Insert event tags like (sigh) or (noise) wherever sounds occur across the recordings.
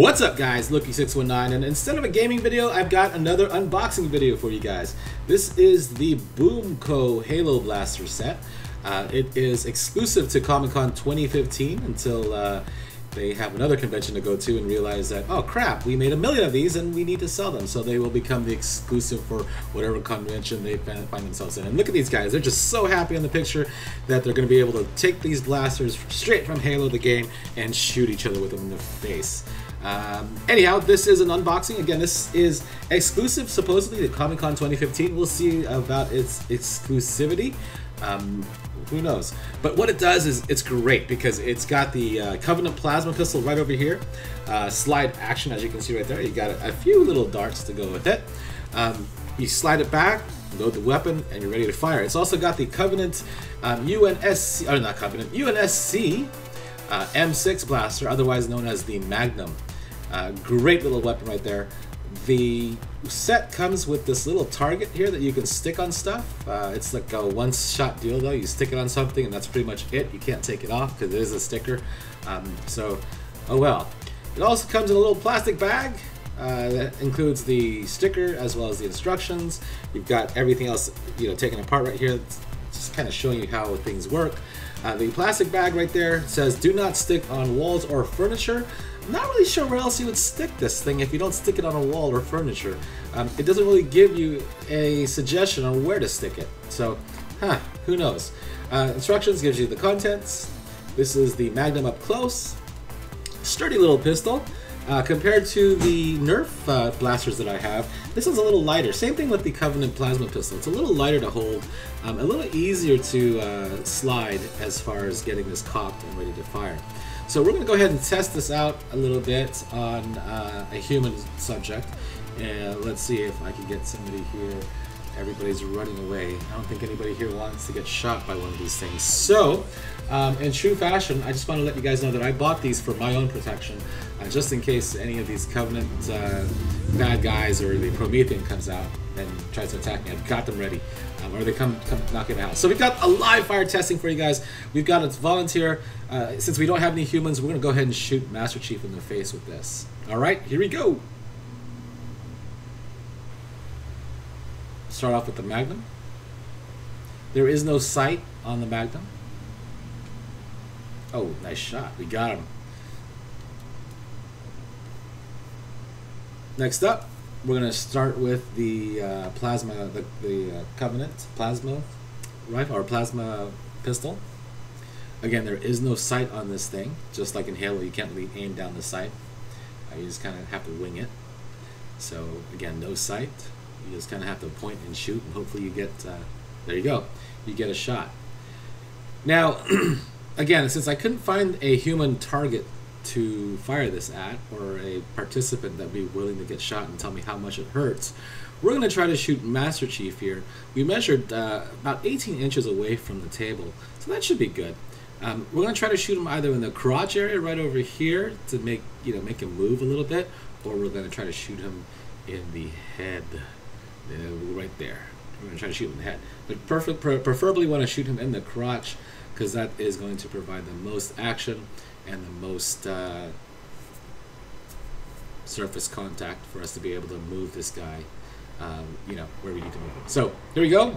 What's up guys, Loki619 and instead of a gaming video, I've got another unboxing video for you guys. This is the Boomco Halo Blaster set. Uh, it is exclusive to Comic Con 2015 until uh, they have another convention to go to and realize that, oh crap, we made a million of these and we need to sell them. So they will become the exclusive for whatever convention they find themselves in. And look at these guys, they're just so happy in the picture that they're going to be able to take these blasters straight from Halo the game and shoot each other with them in the face. Um, anyhow, this is an unboxing. Again, this is exclusive, supposedly, to Comic Con 2015. We'll see about its exclusivity. Um, who knows? But what it does is it's great because it's got the uh, Covenant Plasma Pistol right over here. Uh, slide action, as you can see right there. You got a, a few little darts to go with it. Um, you slide it back, load the weapon, and you're ready to fire. It's also got the Covenant um, UNSC, or not Covenant, UNSC uh, M6 blaster, otherwise known as the Magnum. Uh, great little weapon right there. The set comes with this little target here that you can stick on stuff. Uh, it's like a one-shot deal though. You stick it on something and that's pretty much it. You can't take it off because it is a sticker. Um, so, oh well. It also comes in a little plastic bag. Uh, that includes the sticker as well as the instructions. You've got everything else, you know, taken apart right here. It's just kind of showing you how things work. Uh, the plastic bag right there says, "Do not stick on walls or furniture." Not really sure where else you would stick this thing if you don't stick it on a wall or furniture. Um, it doesn't really give you a suggestion on where to stick it. So, huh, who knows. Uh, instructions gives you the contents. This is the Magnum up close. Sturdy little pistol. Uh, compared to the Nerf uh, blasters that I have, this one's a little lighter. Same thing with the Covenant Plasma Pistol. It's a little lighter to hold, um, a little easier to uh, slide as far as getting this cocked and ready to fire. So we're going to go ahead and test this out a little bit on uh, a human subject. And let's see if I can get somebody here. Everybody's running away. I don't think anybody here wants to get shot by one of these things. So, um, in true fashion, I just want to let you guys know that I bought these for my own protection, uh, just in case any of these Covenant uh, bad guys or the Promethean comes out and tries to attack me. I've got them ready um, or they come, come knocking the house. So we've got a live fire testing for you guys. We've got a volunteer. Uh, since we don't have any humans, we're going to go ahead and shoot Master Chief in the face with this. All right, here we go. Start off with the Magnum. There is no sight on the Magnum. Oh, nice shot. We got him. Next up, we're going to start with the uh, plasma, the, the uh, Covenant plasma rifle or plasma pistol. Again, there is no sight on this thing, just like in Halo, you can't really aim down the sight. Uh, you just kind of have to wing it. So again, no sight. You just kind of have to point and shoot, and hopefully you get. Uh, there you go. You get a shot. Now, (clears throat) again, since I couldn't find a human target to fire this at, or a participant that would be willing to get shot and tell me how much it hurts. We're going to try to shoot Master Chief here. We measured uh, about 18 inches away from the table, so that should be good. Um, we're going to try to shoot him either in the crotch area right over here to make you know make him move a little bit, or we're going to try to shoot him in the head, right there. We're going to try to shoot him in the head, but perfect, preferably want to shoot him in the crotch because that is going to provide the most action and the most uh, surface contact for us to be able to move this guy, um, you know, where we need to move him. So here we go.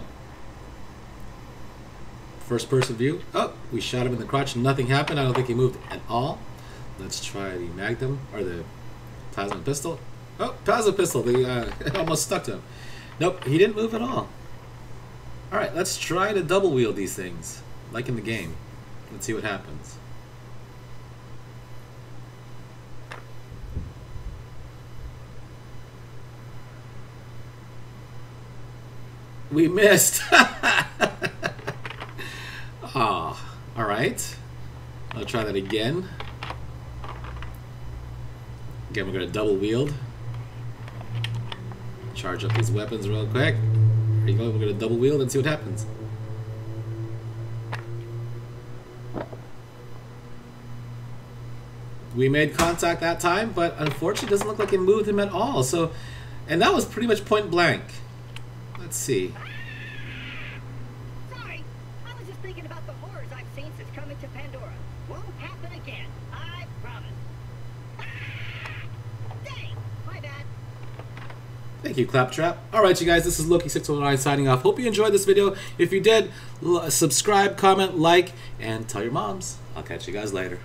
First person view. Oh, we shot him in the crotch. Nothing happened. I don't think he moved at all. Let's try the Magnum or the plasma pistol. Oh, plasma pistol. The uh, (laughs) almost stuck to him. Nope, he didn't move at all. All right, let's try to double wield these things, like in the game. Let's see what happens. We missed. (laughs) Ah, oh, all right. I'll try that again. Again, we're going to double wield. Charge up these weapons real quick. There you go. We're to double wield and see what happens. We made contact that time, but unfortunately, it doesn't look like it moved him at all. So, and that was pretty much point blank. Let's see. Sorry, I was just thinking about the horrors I've seen since coming to Pandora. Won't happen again, I promise. Dang! My bad. Thank you, Claptrap. Alright, you guys, this is Loki609 signing off. Hope you enjoyed this video. If you did, subscribe, comment, like, and tell your moms. I'll catch you guys later.